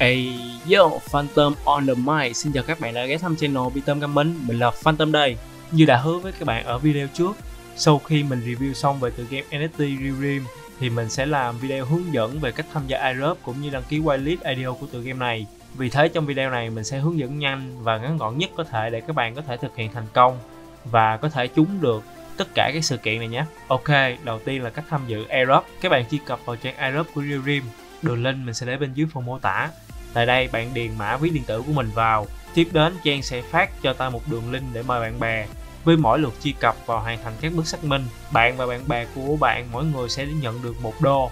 Hey yo, Phantom on the mic. Xin chào các bạn đã ghé thăm channel Bitom Gaming. Mình là Phantom đây. Như đã hứa với các bạn ở video trước Sau khi mình review xong về tựa game NFT Realm Thì mình sẽ làm video hướng dẫn về cách tham gia iRub cũng như đăng ký whitelist IDO của tựa game này. Vì thế trong video này mình sẽ hướng dẫn nhanh và ngắn gọn nhất có thể để các bạn có thể thực hiện thành công Và có thể trúng được tất cả các sự kiện này nhé. Ok, đầu tiên là cách tham dự iRub. Các bạn truy cập vào trang iRub của Realm Đường link mình sẽ để bên dưới phần mô tả. Tại đây bạn điền mã ví điện tử của mình vào. Tiếp đến Trang sẽ phát cho ta một đường link để mời bạn bè. Với mỗi lượt truy cập và hoàn thành các bước xác minh, bạn và bạn bè của bạn mỗi người sẽ nhận được một đô.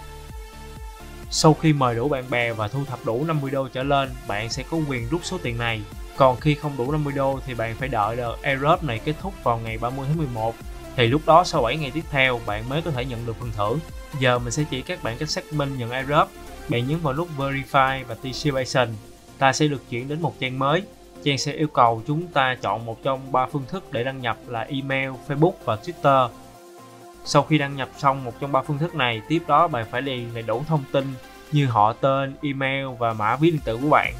Sau khi mời đủ bạn bè và thu thập đủ 50 đô trở lên, bạn sẽ có quyền rút số tiền này. Còn khi không đủ 50 đô thì bạn phải đợi đợt airdrop này kết thúc vào ngày 30 tháng 11. Thì lúc đó sau 7 ngày tiếp theo bạn mới có thể nhận được phần thưởng. Giờ mình sẽ chỉ các bạn cách xác minh nhận airdrop bạn nhấn vào nút Verify và Participation. Ta sẽ được chuyển đến một trang mới. Trang sẽ yêu cầu chúng ta chọn một trong ba phương thức để đăng nhập là email, Facebook và Twitter. Sau khi đăng nhập xong một trong ba phương thức này, tiếp đó bạn phải điền đầy đủ thông tin như họ tên, email và mã ví điện tử của bạn.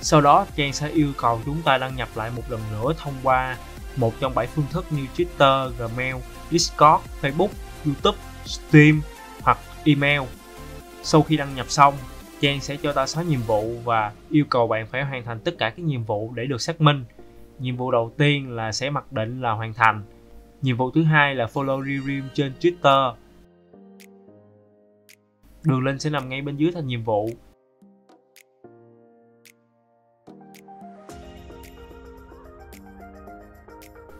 Sau đó, Trang sẽ yêu cầu chúng ta đăng nhập lại một lần nữa thông qua một trong bảy phương thức như Twitter, Gmail, Discord, Facebook, YouTube, Steam hoặc email. Sau khi đăng nhập xong, Trang sẽ cho ta 6 nhiệm vụ và yêu cầu bạn phải hoàn thành tất cả các nhiệm vụ để được xác minh. Nhiệm vụ đầu tiên là sẽ mặc định là hoàn thành. Nhiệm vụ thứ hai là follow Rerim trên Twitter. Đường link sẽ nằm ngay bên dưới thành nhiệm vụ.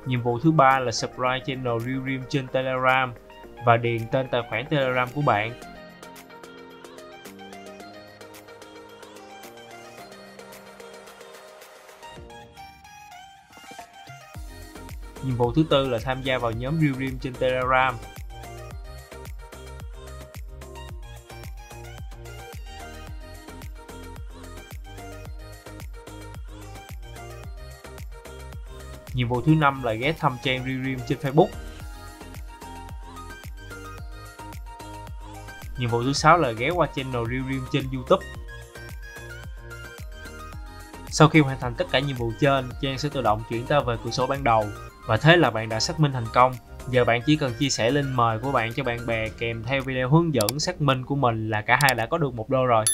Nhiệm vụ thứ ba là subscribe channel Rerim trên Telegram và điền tên tài khoản Telegram của bạn Nhiệm vụ thứ tư là tham gia vào nhóm Realm trên Telegram. Nhiệm vụ thứ năm là ghé thăm trang Realm trên Facebook. Nhiệm vụ thứ sáu là ghé qua channel Realm trên YouTube. Sau khi hoàn thành tất cả nhiệm vụ trên, Trang sẽ tự động chuyển ta về cửa sổ ban đầu và thế là bạn đã xác minh thành công. Giờ bạn chỉ cần chia sẻ link mời của bạn cho bạn bè kèm theo video hướng dẫn xác minh của mình là cả hai đã có được một đô rồi.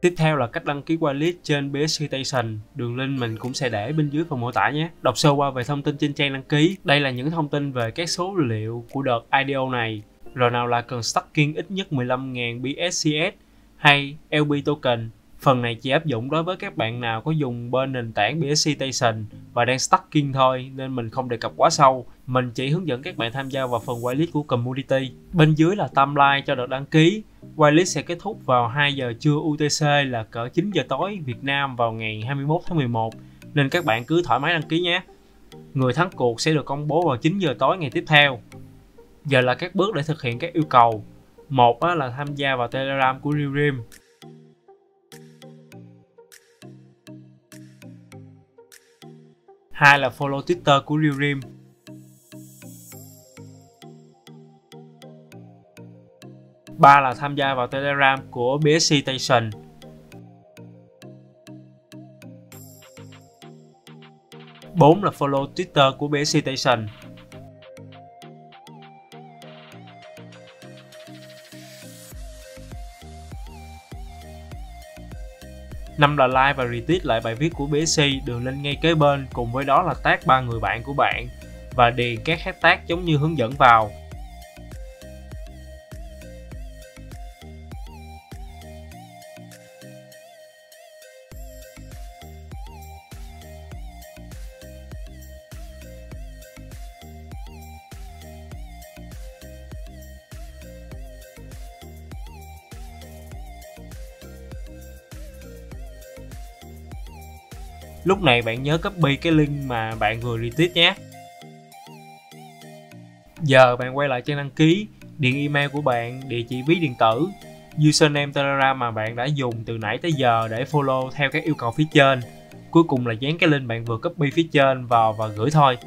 Tiếp theo là cách đăng ký whitelist trên BSC Station, đường link mình cũng sẽ để bên dưới phần mô tả nhé. Đọc sơ qua về thông tin trên trang đăng ký, đây là những thông tin về các số liệu của đợt IDO này. Rồi nào là cần stacking ít nhất 15.000 BSCS hay LB token Phần này chỉ áp dụng đối với các bạn nào có dùng bên nền tảng BSC Station và đang stacking thôi, nên mình không đề cập quá sâu. Mình chỉ hướng dẫn các bạn tham gia vào phần whitelist của community. Bên dưới là timeline cho đợt đăng ký. Whitelist sẽ kết thúc vào 2 giờ trưa UTC là cỡ 9 giờ tối Việt Nam vào ngày 21 tháng 11 nên các bạn cứ thoải mái đăng ký nhé. Người thắng cuộc sẽ được công bố vào 9 giờ tối ngày tiếp theo. Giờ là các bước để thực hiện các yêu cầu. Một là tham gia vào Telegram của Realm hai là follow Twitter của Realm. ba là tham gia vào Telegram của BSC Station. bốn là follow Twitter của BSC Station. Năm là like và retweet lại bài viết của BSC đường link ngay kế bên, cùng với đó là tag ba người bạn của bạn. Và điền các hashtag giống như hướng dẫn vào. Lúc này bạn nhớ copy cái link mà bạn vừa retweet nhé. Giờ bạn quay lại trang đăng ký, điền email của bạn, địa chỉ ví điện tử, username Telegram mà bạn đã dùng từ nãy tới giờ để follow theo các yêu cầu phía trên. Cuối cùng là dán cái link bạn vừa copy phía trên vào và gửi thôi.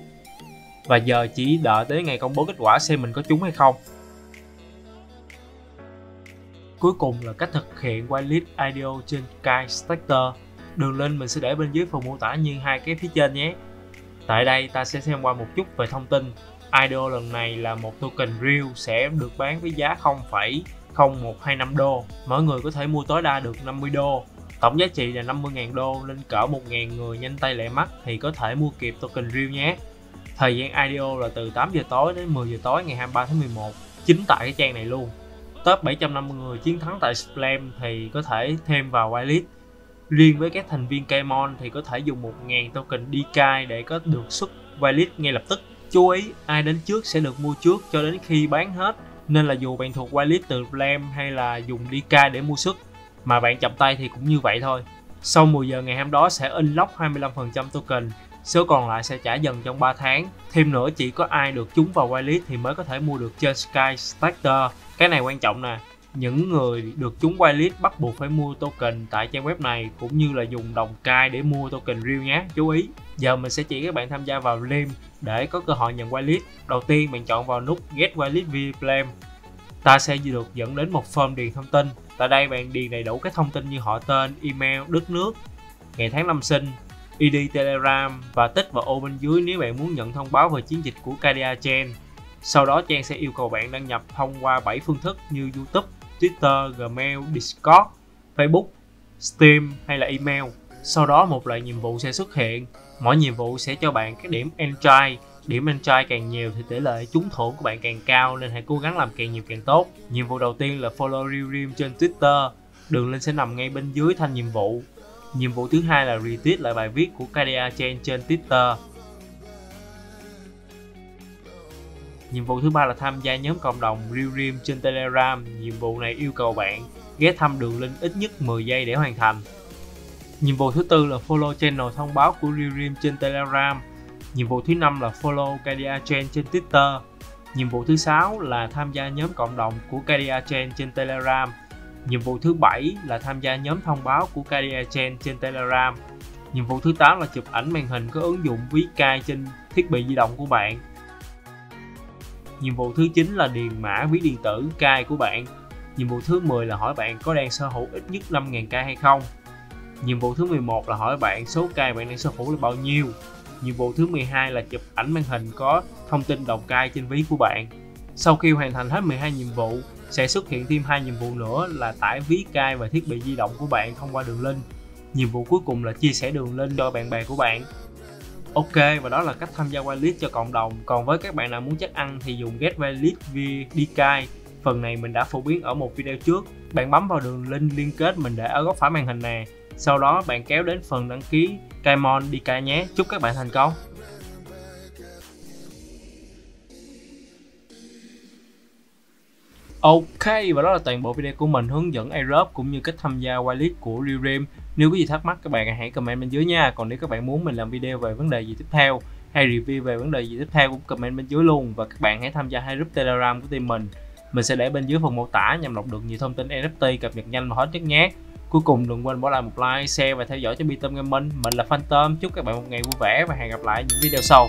Và giờ chỉ đợi tới ngày công bố kết quả xem mình có trúng hay không. Cuối cùng là cách thực hiện whitelist IDO trên Kai Stacker. Đường link mình sẽ để bên dưới phần mô tả như hai cái phía trên nhé. Tại đây ta sẽ xem qua một chút về thông tin. IDO lần này là một token real sẽ được bán với giá 0,0125 đô. Mỗi người có thể mua tối đa được 50 đô. Tổng giá trị là 50.000 đô nên cỡ 1.000 người nhanh tay lẹ mắt thì có thể mua kịp token real nhé. Thời gian IDO là từ 8 giờ tối đến 10 giờ tối ngày 23 tháng 11 chính tại cái trang này luôn. Top 750 người chiến thắng tại Slam thì có thể thêm vào whitelist. Riêng với các thành viên Kaimon thì có thể dùng 1.000 token DK để có được xuất whitelist ngay lập tức. Chú ý, ai đến trước sẽ được mua trước cho đến khi bán hết. Nên là dù bạn thuộc whitelist từ Slam hay là dùng DK để mua xuất, mà bạn chậm tay thì cũng như vậy thôi. Sau 10 giờ ngày hôm đó sẽ unlock 25% token, số còn lại sẽ trả dần trong 3 tháng. Thêm nữa chỉ có ai được trúng vào whitelist thì mới có thể mua được trên Sky Stacker. Cái này quan trọng nè, những người được trúng whitelist bắt buộc phải mua token tại trang web này cũng như là dùng đồng cai để mua token real nhé, chú ý. Giờ mình sẽ chỉ các bạn tham gia vào Lim để có cơ hội nhận whitelist. Đầu tiên bạn chọn vào nút Get Whitelist via Plan. Ta sẽ được dẫn đến một form điền thông tin. Tại đây bạn điền đầy đủ các thông tin như họ tên, email, đất nước, ngày tháng năm sinh, ID Telegram và tích vào ô bên dưới nếu bạn muốn nhận thông báo về chiến dịch của KDA Chain. Sau đó Trang sẽ yêu cầu bạn đăng nhập thông qua 7 phương thức như YouTube, Twitter, Gmail, Discord, Facebook, Steam hay là email. Sau đó một loại nhiệm vụ sẽ xuất hiện. Mỗi nhiệm vụ sẽ cho bạn các điểm Entry. Điểm Entry càng nhiều thì tỷ lệ trúng thưởng của bạn càng cao nên hãy cố gắng làm càng nhiều càng tốt. Nhiệm vụ đầu tiên là follow Real trên Twitter. Đường link sẽ nằm ngay bên dưới thanh nhiệm vụ. Nhiệm vụ thứ hai là retweet lại bài viết của Kadia Chen trên Twitter. Nhiệm vụ thứ ba là tham gia nhóm cộng đồng Realrim trên Telegram. Nhiệm vụ này yêu cầu bạn ghé thăm đường link ít nhất 10 giây để hoàn thành. Nhiệm vụ thứ tư là follow channel thông báo của Realrim trên Telegram. Nhiệm vụ thứ năm là follow Kadia Chain trên Twitter. Nhiệm vụ thứ sáu là tham gia nhóm cộng đồng của Kadia Chain trên Telegram. Nhiệm vụ thứ bảy là tham gia nhóm thông báo của Kadia Chain trên Telegram. Nhiệm vụ thứ 8 là chụp ảnh màn hình có ứng dụng ví cai trên thiết bị di động của bạn. Nhiệm vụ thứ 9 là điền mã ví điện tử cai của bạn. Nhiệm vụ thứ 10 là hỏi bạn có đang sở hữu ít nhất 5.000 cai hay không. Nhiệm vụ thứ 11 là hỏi bạn số cai bạn đang sở hữu là bao nhiêu. Nhiệm vụ thứ 12 là chụp ảnh màn hình có thông tin đồng cai trên ví của bạn. Sau khi hoàn thành hết 12 nhiệm vụ, sẽ xuất hiện thêm hai nhiệm vụ nữa là tải ví cai và thiết bị di động của bạn thông qua đường link. Nhiệm vụ cuối cùng là chia sẻ đường link cho bạn bè của bạn. Ok, và đó là cách tham gia whitelist cho cộng đồng. Còn với các bạn nào muốn chắc ăn thì dùng Get Whitelist via Dkai. Phần này mình đã phổ biến ở một video trước. Bạn bấm vào đường link liên kết mình để ở góc phải màn hình nè. Sau đó bạn kéo đến phần đăng ký Kaimon Dkai nhé. Chúc các bạn thành công. Ok, và đó là toàn bộ video của mình hướng dẫn Aerobe cũng như cách tham gia whitelist của Realm. Nếu có gì thắc mắc các bạn hãy comment bên dưới nha. Còn nếu các bạn muốn mình làm video về vấn đề gì tiếp theo hay review về vấn đề gì tiếp theo cũng comment bên dưới luôn và các bạn hãy tham gia hai group Telegram của team mình. Mình sẽ để bên dưới phần mô tả nhằm đọc được nhiều thông tin NFT cập nhật nhanh và hot nhất nhé. Cuối cùng đừng quên bỏ lại một like, share và theo dõi cho Bitom Gaming. Mình là Phantom. Chúc các bạn một ngày vui vẻ và hẹn gặp lại những video sau.